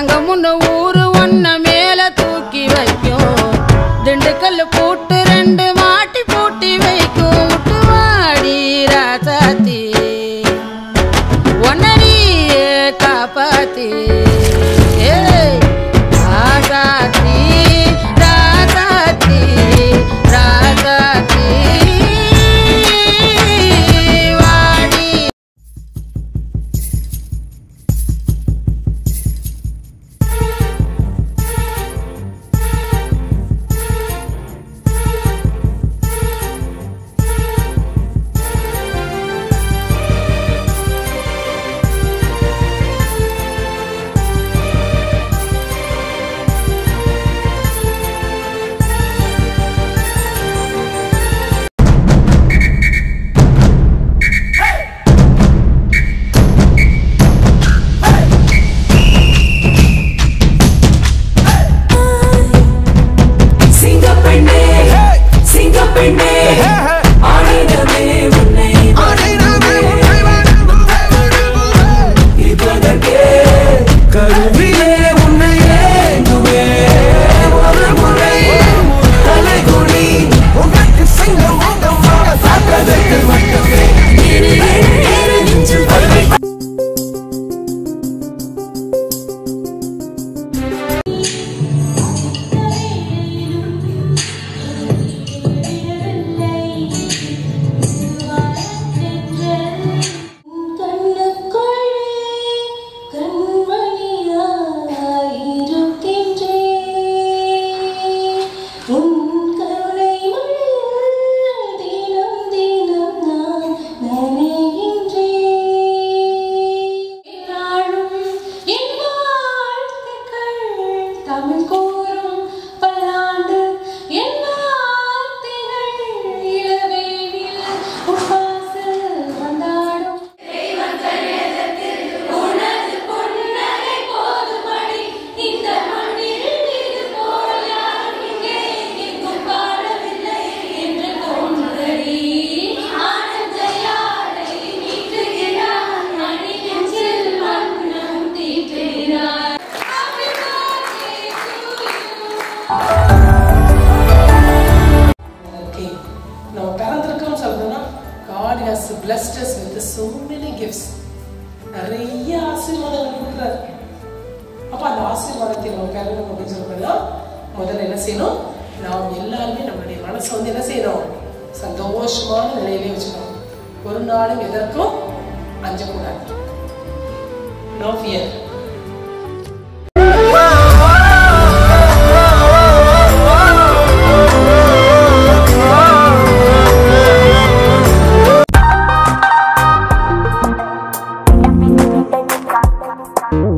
தங்கமுன்னு ஊரு ஒன்னமே ஆடிடமே ஆடிடமே has blessed us with so many gifts. நிறைய ஆசீர்வாதங்கள் கொடுக்குறாரு. அப்போ அந்த ஆசீர்வாதத்தை நம்ம பெறணும் அப்படின்னு சொல்றோம்னா முதல்ல என்ன செய்யணும்? நாம் எல்லாருமே நம்மளுடைய மனசை வந்து என்ன செய்யணும்? சந்தோஷமான நிலையிலே வச்சுக்கணும். ஒரு நாளும் எதற்கும் அஞ்சக்கூடாது. No fear Bye.